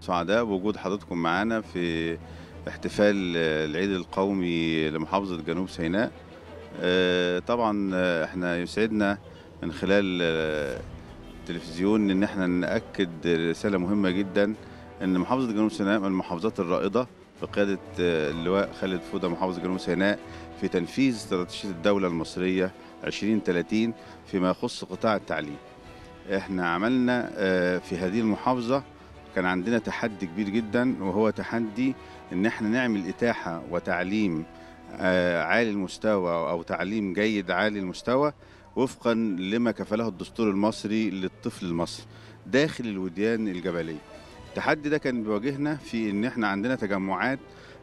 سعداء بوجود حضراتكم معانا في احتفال العيد القومي لمحافظة جنوب سيناء. آه، طبعا آه، إحنا يسعدنا من خلال آه، التلفزيون إن إحنا نأكد رسالة مهمة جدا إن محافظة جنوب سيناء من المحافظات الرائدة بقيادة اللواء خالد فودة محافظ جنوب سيناء في تنفيذ استراتيجية الدولة المصرية 2030 فيما يخص قطاع التعليم. إحنا عملنا في هذه المحافظة كان عندنا تحدي كبير جدا وهو تحدي إن إحنا نعمل إتاحة وتعليم آه، عالي المستوى أو تعليم جيد عالي المستوى وفقا لما كفله الدستور المصري للطفل المصري داخل الوديان الجبلية. التحدي ده كان بيواجهنا في إن إحنا عندنا تجمعات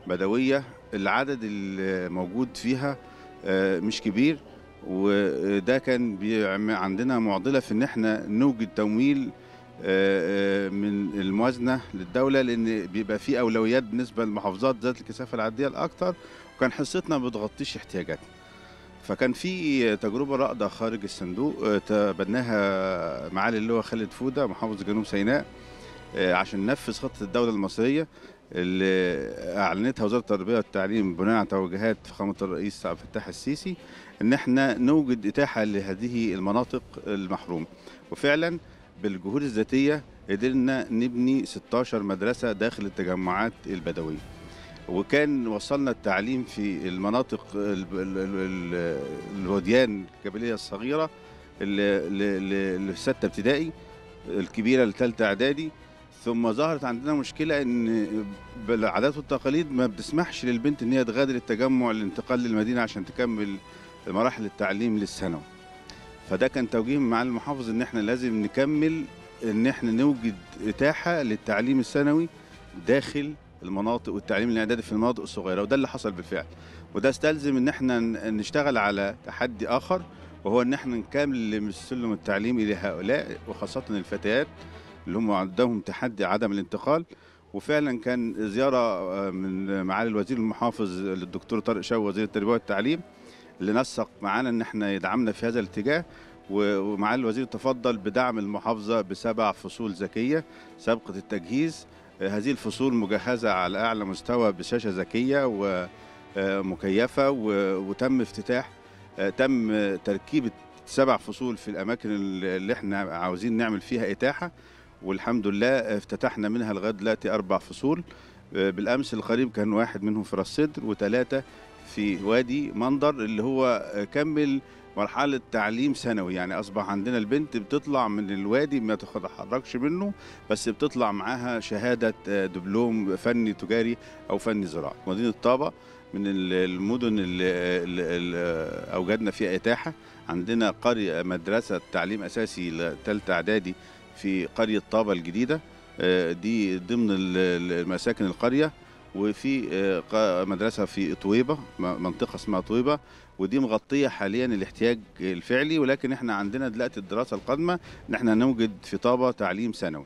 بدوية العدد الموجود فيها آه، مش كبير وده كان عندنا معضلة في إن إحنا نوجد تمويل من الموازنة للدولة لأن بيبقى في أولويات بالنسبة للمحافظات ذات الكثافة العددية الاكثر وكان حصتنا ما بتغطيش احتياجاتنا. فكان في تجربة رائدة خارج الصندوق آه، تبناها معالي اللواء خالد فودة محافظ جنوب سيناء آه، عشان ننفذ خطة الدولة المصرية اللي أعلنتها وزارة التربية والتعليم بناء على توجيهات فخامة الرئيس عبد الفتاح السيسي إن إحنا نوجد إتاحة لهذه المناطق المحرومة. وفعلا بالجهود الذاتية قدرنا نبني 16 مدرسة داخل التجمعات البدوية. وكان وصلنا التعليم في المناطق ال- ال- ال- ال- الوديان الجبلية الصغيرة لستة ابتدائي الكبيرة لثالثة إعدادي. ثم ظهرت عندنا مشكلة إن بالعادات والتقاليد ما بتسمحش للبنت إن هي تغادر التجمع للانتقال للمدينة عشان تكمل مراحل التعليم للثانوي. فده كان توجيه مع المحافظ إن إحنا لازم نكمل إن إحنا نوجد إتاحة للتعليم الثانوي داخل المناطق والتعليم الإعدادي في المناطق الصغيرة وده اللي حصل بالفعل. وده استلزم إن إحنا نشتغل على تحدي آخر وهو إن إحنا نكمل السلم التعليمي لهؤلاء وخاصة الفتيات اللي هم عندهم تحدي عدم الانتقال. وفعلا كان زيارة آه، من معالي الوزير المحافظ للدكتور طارق شاو وزير التربية والتعليم اللي نسق معانا إن إحنا يدعمنا في هذا الاتجاه. ومعالي الوزير تفضل بدعم المحافظة بسبع فصول ذكية. سابقة التجهيز هذه الفصول مجهزة على أعلى مستوى بشاشة ذكية ومكيفة وتم افتتاح آه، تم تركيب سبع فصول في الأماكن اللي إحنا عاوزين نعمل فيها إتاحة. والحمد لله افتتحنا منها لغاية دلوقتي أربع فصول. آه، بالأمس القريب كان واحد منهم في راس سدر وثلاثة في وادي منظر اللي هو كمل مرحلة تعليم ثانوي. يعني أصبح عندنا البنت بتطلع من الوادي ما تتحركش منه بس بتطلع معاها شهادة آه، دبلوم فني تجاري أو فني زراعي مدينة طابة من ال- المدن اللي, أوجدنا فيها إتاحة. عندنا قرية مدرسة تعليم أساسي لثالثة إعدادي في قرية طابة الجديدة آه، دي ضمن مساكن القرية. وفي آه، مدرسة في طويبة م- منطقة اسمها طويبة ودي مغطية حاليا الاحتياج الفعلي ولكن إحنا عندنا دلوقتي الدراسة القادمة ان إحنا نوجد في طابة تعليم ثانوي.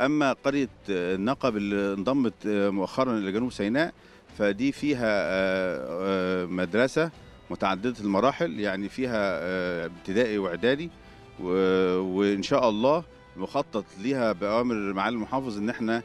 أما قرية آه، النقب اللي انضمت آه، مؤخرا إلى جنوب سيناء فدي فيها آه، آه، مدرسة متعددة المراحل يعني فيها آه، ابتدائي وإعدادي وإن شاء الله مخطط ليها بأوامر معالي المحافظ إن إحنا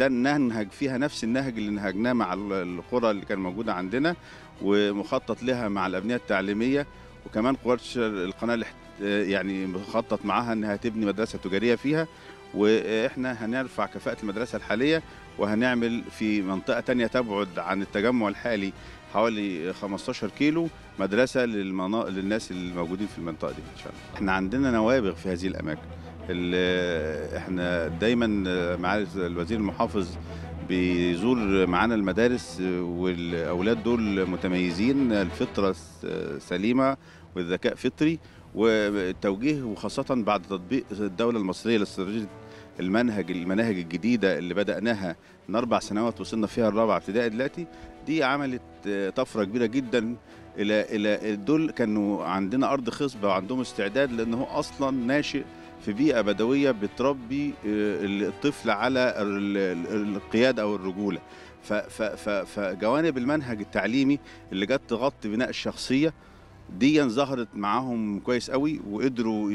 ننهج فيها نفس النهج اللي نهجناه مع ال- القرى اللي كان موجودة عندنا ومخطط لها مع الأبنية التعليمية وكمان قوات القناة آه، يعني مخطط معاها إنها تبني مدرسة تجارية فيها وإحنا هنرفع كفاءة المدرسة الحالية وهنعمل في منطقة تانية تبعد عن التجمع الحالي حوالي 15 كيلو مدرسة للمنا... للناس الموجودين في المنطقة دي إن شاء الله. إحنا عندنا نوابغ في هذه الأماكن. ال- إحنا دايما معالي الوزير المحافظ بيزور معانا المدارس والأولاد دول متميزين الفطرة س- سليمة والذكاء فطري والتوجيه وخاصة بعد تطبيق الدولة المصرية لاستراتيجية المنهج المناهج الجديدة اللي بدأناها من أربع سنوات وصلنا فيها الرابعة ابتدائي دلوقتي دي عملت طفرة كبيرة جدا إلى إلى دول كانوا عندنا أرض خصبة وعندهم استعداد لأن هو أصلا ناشئ في بيئة بدوية بتربي آه، الطفل على ال- ال- القيادة أو الرجولة. ف- ف- ف- فجوانب المنهج التعليمي اللي جت تغطي بناء الشخصية دي ظهرت معاهم كويس قوي وقدروا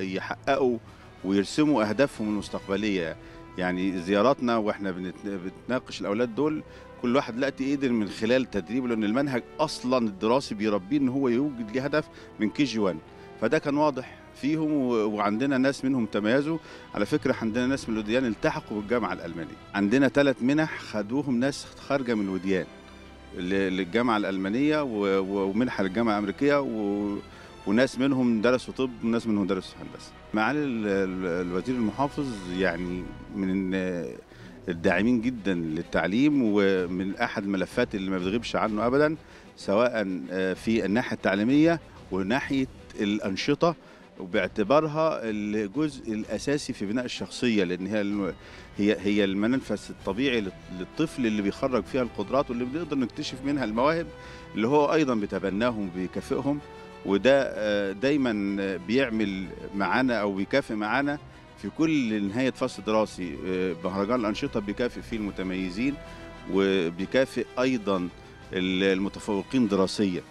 يحققوا ويرسموا أهدافهم المستقبلية. يعني زياراتنا وإحنا بنت- بنتناقش الأولاد دول كل واحد دلوقتي قدر من خلال تدريبه لأن المنهج أصلا الدراسي بيربيه إن هو يوجد ليه هدف من كي جي 1 فده كان واضح فيهم وعندنا ناس منهم تميزوا على فكرة عندنا ناس من الوديان التحقوا بالجامعة الألمانية عندنا ثلاث منح خدوهم ناس خارجة من الوديان للجامعة الألمانية ومنحة للجامعة الأمريكية و وناس منهم درسوا طب وناس منهم درسوا هندسة. معالي ال- ال- الوزير المحافظ يعني من الداعمين جدا للتعليم ومن أحد الملفات اللي ما بتغيبش عنه ابدا سواء آه، في الناحية التعليمية وناحية الأنشطة وباعتبارها الجزء الأساسي في بناء الشخصية لأن هي هي هي المنفس الطبيعي لل- للطفل اللي بيخرج فيها القدرات واللي بنقدر نكتشف منها المواهب اللي هو أيضا بيتبناهم وبيكافئهم وده آه، دايما آه، بيعمل معانا أو بيكافئ معانا في كل نهاية فصل دراسي. آه، مهرجان الأنشطة بيكافئ فيه المتميزين وبيكافئ أيضا المتفوقين دراسيا.